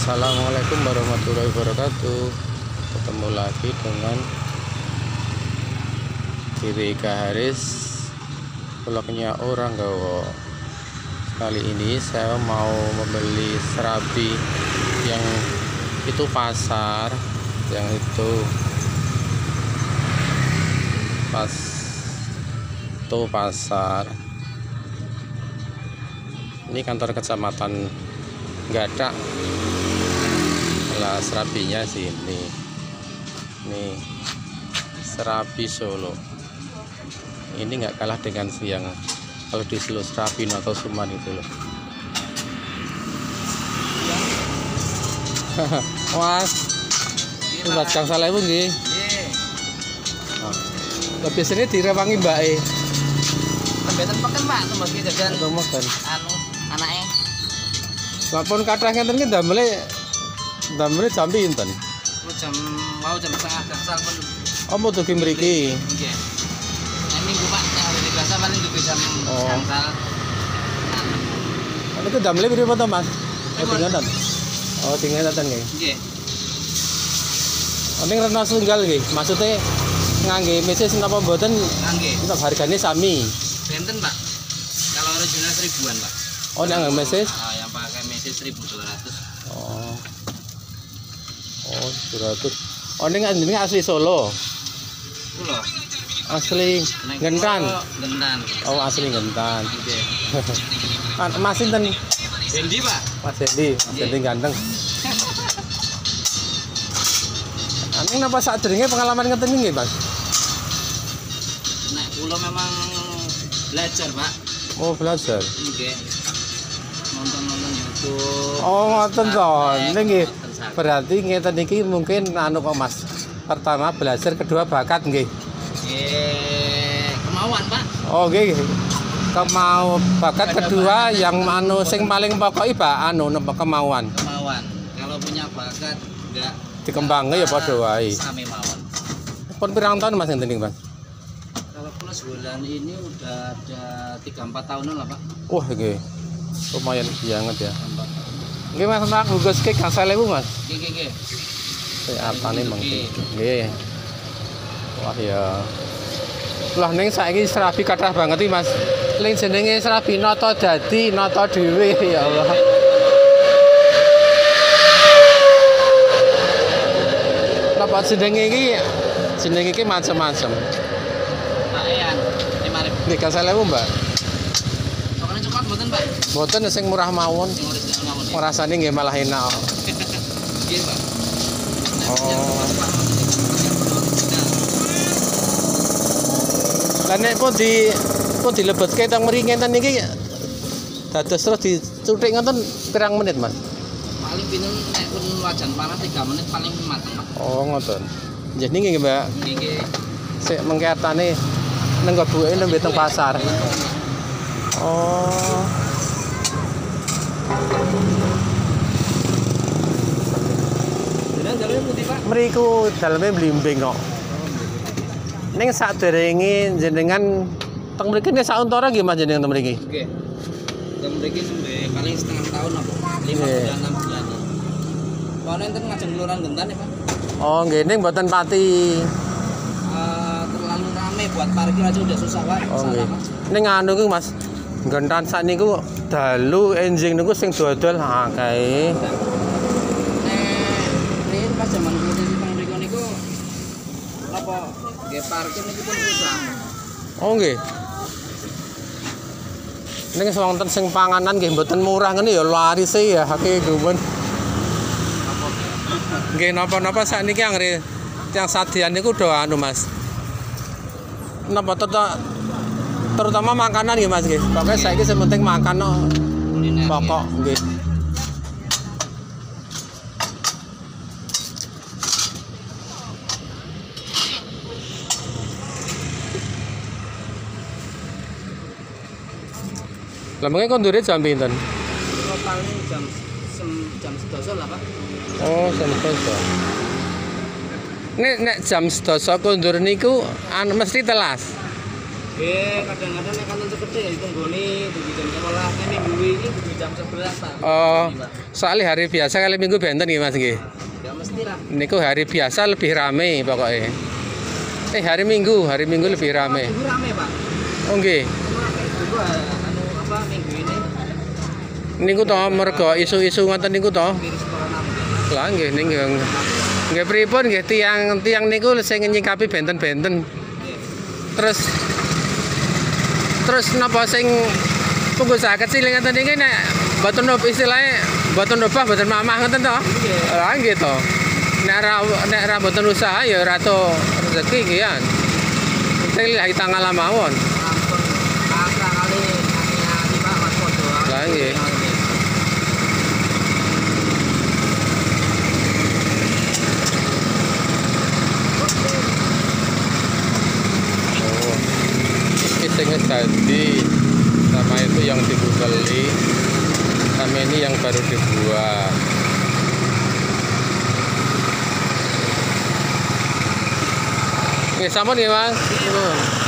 Assalamualaikum warahmatullahi wabarakatuh. Ketemu lagi dengan Diri Haris Vlognya orang gawo Kali ini saya mau membeli serabi Yang itu pasar Yang itu Pas Itu pasar. Ini kantor kecamatan ada lah serabinya sini nih serabi Solo ini nggak kalah dengan yang kalau di Solo serabi atau Suman itu loh Mas Mbak Kang Saleh pun nggih. Nah, lah biasanya direwangi Mbak E. Kebetulan pakai mak tuh mas jajan Atau makan. anu anaknya. Lapun kathah ngenten ki Nang menit sampe pinten? Oh, jam mau jam setengah gangsal pun. Oh, mau tuh mriki. Nggih. Nah, ini minggu Pak, hari biasa paling tuh jam oh. gangsal. Nah, itu jam lebih to, Mas? Oh, tinggal Oh, tinggal nonton nggih. Nggih. Oh, ini renang tunggal nggih. Maksudnya ngangge mesis napa mboten? Ngangge. Tetap harganya sami. Benten, Pak. Kalau original seribuan, Pak. Oh, yang mesin? Oh, ah, yang pakai mesin seribu mesis ratus. 200. Oh, ini asli Solo. Kulo. Asli Gentan. Gentan. Oh, asli Gentan. Nggih. Kan Mas sinten? Bendi pak. Mas Dendi, Mas. Dendi ganteng. Ini napa saat pengalaman ngeten nggih, Mas? Nah, kulo memang belajar pak. Oh, belajar. Nggih. Nonton-nonton YouTube. Oh, ngoten to. Praktek, Nggih. Berarti ngeten iki mungkin anu kok Mas. Pertama belajar, kedua bakat nggih. Kemauan pak Oh, nggih. Kemau bakat kedua yang anu sing paling pokok Pak anu kemauan. kemauan kalau punya bakat enggak Dikembangnya ya padha wae. sami mawon Pun pirang tahun Mas ngenten iki, Mas? kalau plus bulan ini udah ada tiga empat tahunan lah pak Wah, nggih. Lumayan banget ya. Empat. Nggih Mas, Mas gugus ke gangsal ewu Mas. Oke, oke. Saya mangke. Nggih. Wah ya. Lah ning saiki serabi kathah banget iki Mas. Ling jenenge serabi nata dadi, nata dhewe ya Allah. Napa jenenge iki jenenge iki macam-macam. Lima ribu Nggih gangsal ewu Mbak. Buatan pak Mboten sing murah mawon. ya Rasane nggih malah enak. pak Oh. Lah nek pun di pun dilebetke teng mriki ngenten iki dados terus dicuthik ngoten pirang menit, Mas? paling pinten nek pun wajan panas tiga menit paling mateng pak Oh, ngoten. Jadi nggih, Mbak. Oke. Sik mengke atane nang nembe teng pasar. Oh. Mriku daleme blimbing kok. Ning saderenge jenengan teng mriki nek sauntara nggih Mas jenengan teng mriki. Mriki sampai paling setengah tahun apa? Lima bulan, enam bulan. Kalau enten ngajeng kelurahan gentan ya pak. Oh, nggih ning mboten pati. Eh, terlalu rame buat parkir aja udah susah pak. Oh nggih. Ning anu ku Mas, gentan sakniku dalu enjing niku sing dodol akeh. Nek pas sing nang mriko niku apa nggih parkir niku pun susah. Oh nggih. Ning wonten sing panganan nggih mboten murah ngene ya larise ya akeh gumen. Nggih napa-napa sakniki anggere yang sadian niku do anu Mas. Napa tetep terutama makanan ya Mas nggih. Pokoke saiki sing penting makan no, pokok nggih. Lah mengke kondure jam pinten? Paling jam jam sedasa lah pak. Oh, jam sedasa. Nek nek jam sedasa kondur niku anu mesti telas. Eh, kadang-kadang nek kantor ya jam. Nek minggu jam Pak. Oh, soalnya hari biasa kali minggu benten nggih Mas nggih. Ya mesti lah. Niku hari biasa lebih rame pokoknya. Eh hari Minggu, hari Minggu lebih rame. Minggu rame Pak. Oh nggih. Minggu anu apa minggu ini Niku to mergo isu-isu ngoten niku to. Lah nggih ning nggih pripun nggih tiang tiang niku sing nyikapi benten-benten. Iya. Terus terus napa sing pengusaha kecil ngoten niki nek mboten nop istilahnya mboten nobah mboten mamah ngoten to. Iya. Lah nggih to. Nek ra nek ra mboten usaha ya ora to rezeki nggih ya. Sing lillahi ta'ala mawon. Lah, nggih. Oh. Dadi sama itu yang dibeli sama ini yang baru dibuat. Oke, sampun ya, Mas.